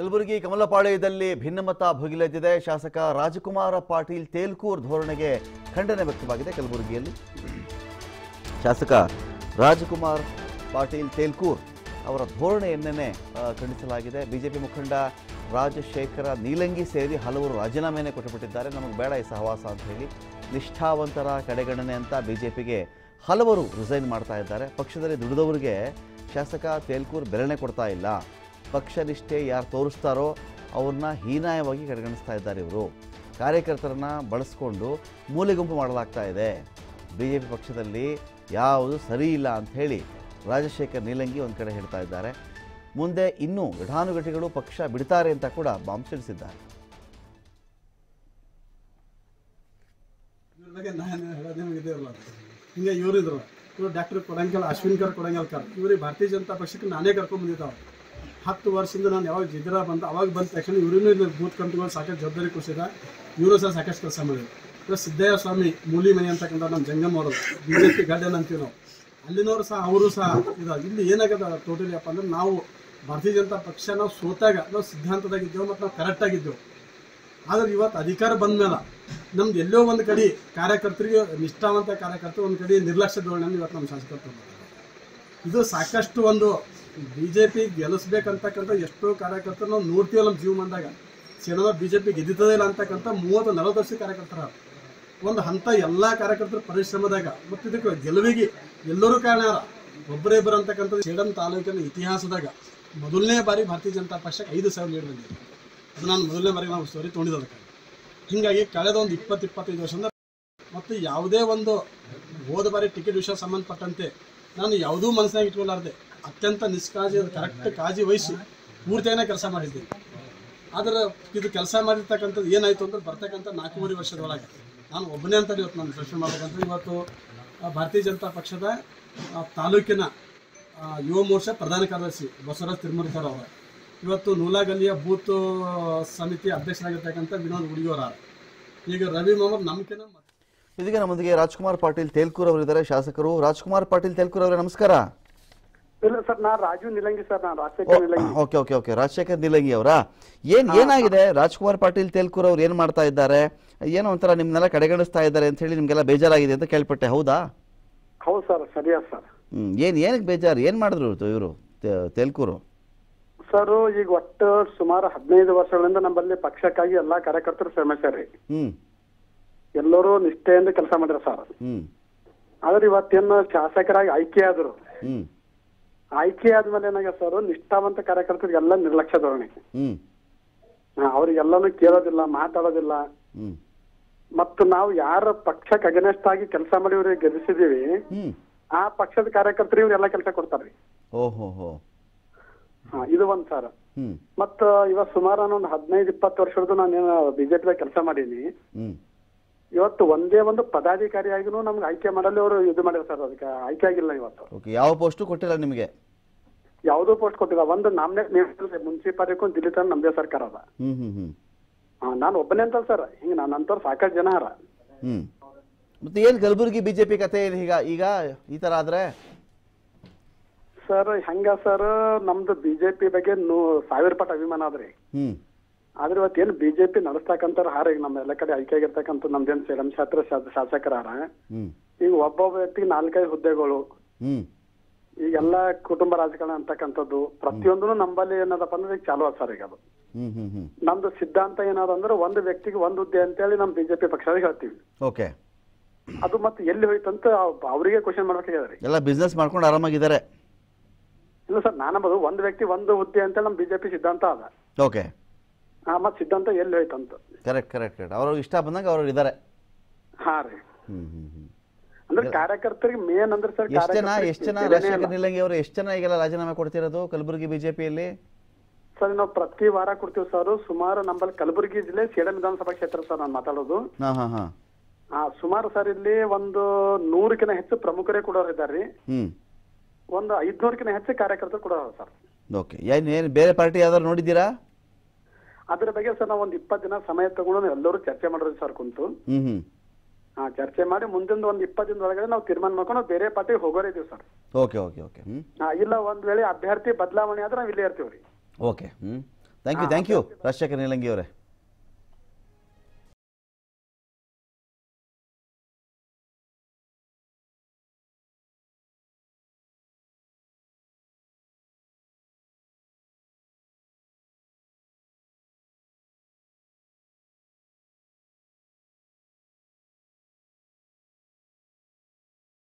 ಕಲಬುರಗಿ ಕಮಲಪಾಳ್ಯದಲ್ಲಿ ಭಿನ್ನಮತ ಭುಗಿಲೆದ್ದಿದೆ. ಶಾಸಕ ರಾಜಕುಮಾರ ಪಾಟೀಲ್ ತೇಲ್ಕೂರ್ ಧೋರಣೆಗೆ ಖಂಡನೆ ವ್ಯಕ್ತವಾಗಿದೆ ಕಲಬುರಗಿಯಲ್ಲಿ. ಶಾಸಕ ರಾಜಕುಮಾರ್ ಪಾಟೀಲ್ ತೇಲ್ಕೂರ್ ಅವರ ಧೋರಣೆಯನ್ನೇ ಖಂಡಿಸಲಾಗಿದೆ. ಬಿಜೆಪಿ ಮುಖಂಡ ರಾಜಶೇಖರ ನೀಲಂಗಿ ಸೇರಿ ಹಲವರು ರಾಜೀನಾಮೆಯನ್ನೇ ಕೊಟ್ಟುಬಿಟ್ಟಿದ್ದಾರೆ. ನಮಗೆ ಬೇಡ ಈ ಸಹವಾಸ ಅಂತ ಹೇಳಿ ನಿಷ್ಠಾವಂತರ ಕಡೆಗಣನೆ ಅಂತ ಬಿಜೆಪಿಗೆ ಹಲವರು ರಿಸೈನ್ ಮಾಡ್ತಾ ಇದ್ದಾರೆ. ಪಕ್ಷದಲ್ಲಿ ದುಡಿದವರಿಗೆ ಶಾಸಕ ತೇಲ್ಕೂರ್ ಬೆಲೆನೆ ಕೊಡ್ತಾ ಇಲ್ಲ. ಪಕ್ಷ ನಿಷ್ಠೆ ಯಾರು ತೋರಿಸ್ತಾರೋ ಅವ್ರನ್ನ ಹೀನಾಯವಾಗಿ ಕಡೆಗಣಿಸ್ತಾ ಇದ್ದಾರೆ ಇವರು. ಕಾರ್ಯಕರ್ತರನ್ನ ಬಳಸ್ಕೊಂಡು ಮೂಲೆ ಗುಂಪು ಮಾಡಲಾಗ್ತಾ ಇದೆ. ಬಿ ಜೆ ಪಿ ಪಕ್ಷದಲ್ಲಿ ಯಾವುದು ಸರಿ ಇಲ್ಲ ಅಂತ ಹೇಳಿ ರಾಜಶೇಖರ್ ನೀಲಂಗಿ ಒಂದು ಕಡೆ ಹೇಳ್ತಾ ಇದ್ದಾರೆ. ಮುಂದೆ ಇನ್ನೂ ಘಟಾನುಘಟಿಗಳು ಪಕ್ಷ ಬಿಡ್ತಾರೆ ಅಂತ ಕೂಡ ಬಾಂಬ್ ಇದಿರಲ್ಲ ಹಿಂಗೆ ಇವರಿದ್ರು. ಇವ್ರು ಡಾಕ್ಟರ್ ಕೊಡಂಗಲ್ ಅಶ್ವಿನ್ಕರ್ ಕೊಡಂಗಲ್ಕರ್ ಇವ್ರಿಗೆ ಭಾರತೀಯ ಜನತಾ ಪಕ್ಷಕ್ಕೆ ನಾನೇ ಕರ್ಕೊಂಡ್ ಬಂದಿದ್ದಾವೆ ಹತ್ತು ವರ್ಷದಿಂದ ನಾನು ಯಾವಾಗ ಜಿದ್ರ ಬಂದ ಅವಾಗ ಬಂದ ತಕ್ಷಣ ಇಲ್ಲಿ ಬೂತ್ ಕಮಿಟಿಗಳು ಸಾಕಷ್ಟು ಜವಾಬ್ದಾರಿ ಕೊಡಿಸಿದ. ಇವರು ಸಹ ಸಾಕಷ್ಟು ಕೆಲಸ ಮಾಡಿದ್ರು. ಇವಾಗ ಸಿದ್ದಯ್ಯ ಸ್ವಾಮಿ ಮೂಲಿ ಮನೆ ಅಂತಕ್ಕಂಥ ನಮ್ಮ ಜಂಗಮ್ ಅವರು ಬಿ ಜೆ ಪಿ ಗಾರ್ಡನ್ ಅಂತೀವಿ ನಾವು. ಅಲ್ಲಿನವರು ಸಹ, ಅವರು ಸಹ ಇದು ಇಲ್ಲಿ ಏನಾಗದ ಟೋಟಲಿ ಅಪ್ಪ ಅಂದ್ರೆ ನಾವು ಭಾರತೀಯ ಜನತಾ ಪಕ್ಷ ನಾವು ಸೋತಾಗ ನಾವು ಸಿದ್ಧಾಂತದಾಗಿದ್ದೆವು ಮತ್ತು ನಾವು ಕರೆಕ್ಟಾಗಿದ್ದೆವು ಆದ್ರೆ ಇವತ್ತು ಅಧಿಕಾರ ಬಂದ ಮೇಲೆ ನಮ್ದು ಎಲ್ಲೋ ಒಂದು ಕಡೆ ಕಾರ್ಯಕರ್ತರಿಗೆ ನಿಷ್ಠಾವಂತ ಕಾರ್ಯಕರ್ತರು ಒಂದು ಕಡೆ ನಿರ್ಲಕ್ಷ್ಯ ಧೋರಣೆ ಇವತ್ತು ನಮ್ಮ ಶಾಸಕರು. ಇದು ಸಾಕಷ್ಟು ಒಂದು ಬಿ ಜೆ ಪಿ ಗೆಲ್ಲಿಸ್ಬೇಕಂತಕ್ಕಂಥ ಎಷ್ಟೋ ಕಾರ್ಯಕರ್ತರು ನಾವು ನೋಡ್ತೀವಲ್ಲ ನಮ್ಮ ಜೀವ ಬಂದಾಗ ಸಿನಿಮಾ ಬಿ ಜೆ ಪಿ ಗೆದ್ದಿದ್ದದೇ ಇಲ್ಲ ಅಂತಕ್ಕಂಥ ಮೂವತ್ತು, ನಲವತ್ತು ವರ್ಷ ಕಾರ್ಯಕರ್ತರ ಒಂದು ಹಂತ ಎಲ್ಲ ಕಾರ್ಯಕರ್ತರ ಪರಿಶ್ರಮದಾಗ, ಮತ್ತು ಇದಕ್ಕೆ ಗೆಲುವಿಗೆ ಎಲ್ಲರೂ ಕಾರಣ ಒಬ್ಬರೇ ಇಬ್ಬರು ಅಂತಕ್ಕಂಥದ್ದು ಸೇಡಂ ತಾಲೂಕಿನ ಇತಿಹಾಸದಾಗ ಮೊದಲನೇ ಬಾರಿ ಭಾರತೀಯ ಜನತಾ ಪಕ್ಷಕ್ಕೆ ಐದು ಸಾವಿರ ಲೀಡ್ ಬಂದಿದೆ. ಅದು ನಾನು ಮೊದಲನೇ ಬಾರಿಗೆ ನಾವು ಸ್ಟೋರಿ ತೊಗೊಂಡಿದ್ದಕ್ಕೆ ಹೀಗಾಗಿ ಕಳೆದ ಒಂದು ಇಪ್ಪತ್ತು, ಇಪ್ಪತ್ತೈದು ವರ್ಷದಿಂದ ಮತ್ತು ಯಾವುದೇ ಒಂದು ಹೋದ ಬಾರಿ ಟಿಕೆಟ್ ವಿಷಯ ಸಂಬಂಧಪಟ್ಟಂತೆ ನಾನು ಯಾವುದೂ ಮನಸ್ಸಿನಾಗ ಇಟ್ಕೊಳ್ಳಾರ್ದೆ ಅತ್ಯಂತ ನಿಷ್ಕಾಜಿ ಕರೆಕ್ಟ್ ಕಾಜಿ ವಹಿಸಿ ಪೂರ್ತಿಯನ್ನ ಕೆಲಸ ಮಾಡಿದ್ದೀನಿ ಆದ್ರೆ ಇದು ಕೆಲಸ ಮಾಡಿರ್ತಕ್ಕಂಥದ್ದು ಏನಾಯ್ತು ಅಂದ್ರೆ ಬರ್ತಕ್ಕಂಥ ನಾಲ್ಕೂವರೆ ವರ್ಷದೊಳಗೆ. ನಾನು ಒಬ್ಬನೇ ಅಂತ ಇವತ್ತು ನಾನು ಪ್ರಶ್ನೆ ಮಾಡ್ಬೇಕಂದ್ರೆ ಇವತ್ತು ಭಾರತೀಯ ಜನತಾ ಪಕ್ಷದ ತಾಲೂಕಿನ ಯುವ ಮೋರ್ಚಾ ಪ್ರಧಾನ ಕಾರ್ಯದರ್ಶಿ ಬಸವರಾಜ್ ತಿರುಮೂರ್ಕರ್ ಅವರು. ಇವತ್ತು ನೂಲಾಗಲ್ಲಿಯ ಬೂತ್ ಸಮಿತಿ ಅಧ್ಯಕ್ಷರಾಗಿರ್ತಕ್ಕಂಥ ವಿನೋದ್ ಹುಡುಗಿಯವರ ಈಗ ರವಿ ಮೊಹಮ್ಮದ್ ನಮ್ಕಿನ ಇದೀಗ ನಮ್ಮೊಂದಿಗೆ ರಾಜ್ಕುಮಾರ್ ಪಾಟೀಲ್ ತೇಲ್ಕೂರ್ ಅವರಿದ್ದಾರೆ. ಶಾಸಕರು ರಾಜ್ಕುಮಾರ್ ಪಾಟೀಲ್ ತೇಲ್ಕೂರ್ ಅವರೇ ನಮಸ್ಕಾರ. ಇಲ್ಲ ಸರ್ ನಾ ರಾಜು ನಿಲಂಗಿ ಸರ್ ನಾನು Rajashekhar Nilangi. Okay okay okay Rajashekhar Nilangi ಅವರಾ? ಏನ್ ಏನಾಗಿದೆ? ರಾಜ್ಕುಮಾರ್ ಪಾಟೀಲ್ ತೇಲ್ಕೂರ್ ಅವ್ರು ಏನ್ ಮಾಡ್ತಾ ಇದ್ದಾರೆ? ಏನೋ ಒಂಥರ ನಿಮ್ನೆಲ್ಲ ಕಡೆಗಣಿಸ್ತಾ ಇದ್ದಾರೆ ಅಂತ ಹೇಳಿ ನಿಮ್ಗೆಲ್ಲ ಬೇಜಾರಾಗಿದೆ ಅಂತ ಕೇಳ್ಪಟ್ಟೆ ಹೌದಾ? ಹೌದು ಸರ್ ಸರಿಯಾ ಸರ್. ಹ್ಮ್ ಏನ್ ಏನಕ್ಕೆ ಬೇಜಾರು? ಏನ್ ಮಾಡಿದ್ರು ಇವರು ತೇಲ್ಕೂರು? ಸರ್ ಈಗ ಒಟ್ಟು ಸುಮಾರು ಹದಿನೈದು ವರ್ಷಗಳಿಂದ ನಮ್ಮಲ್ಲಿ ಪಕ್ಷಕ್ಕಾಗಿ ಎಲ್ಲಾ ಕಾರ್ಯಕರ್ತರು ಶ್ರಮಿಸ್ಯಾರಿ. ಹ್ಮ್. ಎಲ್ಲರೂ ನಿಷ್ಠೆಯಿಂದ ಕೆಲಸ ಮಾಡಿರ ಸರ್. ಆದ್ರೆ ಇವತ್ತೇನು ಶಾಸಕರಾಗಿ ಆಯ್ಕೆ ಆದ್ರು. ಆಯ್ಕೆ ಆದ್ಮೇಲೆ ಏನಾಗ ಸರ್ ನಿಷ್ಠಾವಂತ ಕಾರ್ಯಕರ್ತರಿಗೆಲ್ಲ ನಿರ್ಲಕ್ಷ್ಯ ಧೋರಣೆ. ಅವ್ರಿಗೆಲ್ಲಾನು ಕೇಳೋದಿಲ್ಲ ಮಾತಾಡೋದಿಲ್ಲ. ಮತ್ತು ನಾವು ಯಾರ ಪಕ್ಷಕ್ಕೆ ಅಗನೆಸ್ಟ್ ಆಗಿ ಕೆಲಸ ಮಾಡಿ ಇವ್ರಿಗೆ ಗೆಲ್ಲಿಸಿದೀವಿ ಆ ಪಕ್ಷದ ಕಾರ್ಯಕರ್ತರು ಇವ್ರೆಲ್ಲ ಕೆಲಸ ಕೊಡ್ತಾರ್ರಿ ಇದು ಒಂದ್ ಸರ್. ಮತ್ತ ಇವತ್ ಸುಮಾರು ಒಂದ್ ಹದಿನೈದು ಇಪ್ಪತ್ತು ವರ್ಷದ್ದು ನಾನು ಬಿಜೆಪಿದಾಗ ಕೆಲಸ ಮಾಡೀನಿ. ಇವತ್ತು ಒಂದೇ ಒಂದು ಪದಾಧಿಕಾರಿಯಾಗಿನೂ ನಮ್ಗೆ ಆಯ್ಕೆ ಮಾಡಲು ಅವರು ಇದು ಮಾಡಿದ್ರು ಸರ್ ಅದಕ್ಕೆ ಆಯ್ಕೆ ಆಗಿಲ್ಲ ಇವತ್ತು. ಓಕೆ ಯಾವ ಪೋಸ್ಟ್ ಕೊಟ್ಟಿಲ್ಲ ನಿಮಗೆ? ಯಾವುದೋ ಪೋಸ್ಟ್ ಕೊಟ್ಟಿಲ್ಲ ಒಂದು ನಾಮಿನೇಟ್ ಮುನ್ಸಿಪಾಲಿಟಿ ದಿಲ್ಲಿ ತನ ನಮ್ದೇ ಸರ್ಕಾರ ಅದ. ಹ್ಮ್ ಹ್ಮ್ ಹ್ಮ್. ಹಾ, ನಾನು ಒಬ್ಬನೇ ಅಂತ ಸರ್ ಹಿಂಗ ನಾನು ಅಂತವ್ರು ಸಾಕಷ್ಟು ಜನ ಅರ. ಹ್ಮ್. ಮತ್ತೆ ಏನ್ ಕಲಬುರಗಿ ಬಿಜೆಪಿ ಕತೆ ಏನು ಈಗ ಈಗ ಈ ತರ ಆದ್ರೆ? ಸರ್ ಹೆಂಗ ಸರ್ ನಮ್ದು ಬಿಜೆಪಿ ಬಗ್ಗೆ ನೂ ಸಾವಿರ ಪಟ್ಟ ಅಭಿಮಾನ ಅದ್ರಿ ಹ್ಮ್. ಆದ್ರೆ ಇವತ್ತೇನು ಬಿಜೆಪಿ ನಡೆಸ್ತಕ್ಕಂಥ ಹಾರ ಈಗ ನಮ್ಮ ಎಲ್ಲ ಕಡೆ ಆಯ್ಕೆ ಆಗಿರ್ತಕ್ಕಂಥ ನಮ್ದೇನು ಸೇಡಂ ಶಾಸ್ತ್ರ ಶಾಸಕರ ಹಾರ ಈಗ ಒಬ್ಬೊಬ್ಬ ವ್ಯಕ್ತಿಗೆ ನಾಲ್ಕೈದು ಹುದ್ದೆಗಳು. ಈಗ ಎಲ್ಲಾ ಕುಟುಂಬ ರಾಜಕಾರಣ ಅಂತಕ್ಕಂಥದ್ದು ಪ್ರತಿಯೊಂದನು ನಂಬಲ್ಲಿ ಏನದಪ್ಪ ಅಂದ್ರೆ ಈಗ ಚಾಲು ಅದ. ಸರ್ ಈಗ ಅದು ನಮ್ದು ಸಿದ್ಧಾಂತ ಏನಾದ ಅಂದ್ರೆ ಒಂದು ವ್ಯಕ್ತಿಗೆ ಒಂದು ಹುದ್ದೆ ಅಂತೇಳಿ ನಮ್ ಬಿಜೆಪಿ ಪಕ್ಷ ಹೇಳ್ತೀವಿ. ಓಕೆ. ಅದು ಮತ್ತೆ ಎಲ್ಲಿ ಹೋಯ್ತಂತ ಅವ್- ಅವರಿಗೆ ಕ್ವಶನ್ ಮಾಡ್ಬೇಕಾಗ್ಯದ್ರಿ ಎಲ್ಲ ಬಿಸ್ನೆಸ್ ಮಾಡ್ಕೊಂಡು ಆರಾಮಾಗಿದ್ದಾರೆ. ಇಲ್ಲ ಸರ್ ನಾನಂಬದು ಒಂದು ವ್ಯಕ್ತಿ ಒಂದು ಹುದ್ದೆ ಅಂತೇಳಿ ನಮ್ ಬಿಜೆಪಿ ಸಿದ್ಧಾಂತ ಅದ. ಓಕೆ. ಆ ಮತ್ ಸಿದ್ಧಾಂತ ಎಲ್ಲಿ ಹೋಯ್ತಂತ. ಕರೆಕ್ಟ್ ಕರೆಕ್ಟ್ ಕರೆಕ್ಟ್ ಅವ್ರಿಗೆ ಇಷ್ಟ ಬಂದಾಗ ಅವ್ರು ಇದ್ದಾರೆ. ಹಾ ರೀ. ಹ್ಮ್ ಹ್ಮ್ ಹ್ಮ್. ಅಂದ್ರೆ ಕಾರ್ಯಕರ್ತರಿಗೆ ಮೇನ್ ಅಂದ್ರೆ ಸರ್ ಎಷ್ಟು ಜನ ಎಷ್ಟು ಜನ ರಾಜಶೇಖರ್. ನಿಲಂಗಿ ಅವರು ಎಷ್ಟು ಜನ ಈಗೆಲ್ಲ ರಾಜೀನಾಮೆ ಕೊಡ್ತಿರೋದು ಕಲಬುರಗಿ ಬಿಜೆಪಿಯಲ್ಲಿ? ಸರ್ ನಾವು ಪ್ರತಿ ವಾರ ಕೊಡ್ತೀವಿ ಸರ್. ಸುಮಾರು ನಮ್ಮಲ್ಲಿ ಕಲಬುರಗಿ ಜಿಲ್ಲೆ ಸೇಡಂ ವಿಧಾನಸಭಾ ಕ್ಷೇತ್ರ ಸರ್ ನಾನು ಮಾತಾಡೋದು. ಹಾ ಹಾ ಹಾ. ಆ ಸುಮಾರು ಸರ್ ಇಲ್ಲಿ ಒಂದು ನೂರಕ್ಕಿಂತ ಹೆಚ್ಚು ಪ್ರಮುಖರೇ ಕೊಡೋರು ಇದ್ದಾರೆ ಹ್ಮ್. ಒಂದು ಐದ್ನೂರಕ್ಕಿಂತ ಹೆಚ್ಚು ಕಾರ್ಯಕರ್ತರು ಕೊಡೋರು ಸರ್. ಓಕೆ ಏನು ಏನು ಬೇರೆ ಪಾರ್ಟಿ ಯಾವ್ದಾದ್ರು ನೋಡಿದ್ದೀರಾ? ಅದ್ರ ಬಗ್ಗೆ ಸರ್ ನಾವು ಒಂದು ಇಪ್ಪತ್ತು ದಿನ ಸಮಯ ತಗೊಂಡು ಎಲ್ಲರೂ ಚರ್ಚೆ ಮಾಡ್ರಿ ಸರ್ ಕುಂತು. ಹಾ ಚರ್ಚೆ ಮಾಡಿ ಮುಂದಿನ ಒಂದು ಇಪ್ಪತ್ತು ದಿನದ ಒಳಗಡೆ ನಾವು ತೀರ್ಮಾನ ಮಾಡ್ಕೊಂಡು ಬೇರೆ ಪಾರ್ಟಿಗೆ ಹೋಗೋರಿದ್ದೀವಿ ಸರ್. Okay okay okay. ಇಲ್ಲ ಒಂದ್ ವೇಳೆ ಅಭ್ಯರ್ಥಿ ಬದಲಾವಣೆ ಆದ್ರೆ ನಾವು ಇಲ್ಲೇ ಇರ್ತೀವಿ okay hmm. Thank you thank you Rajashekhar Nilangi ಅವರೇ.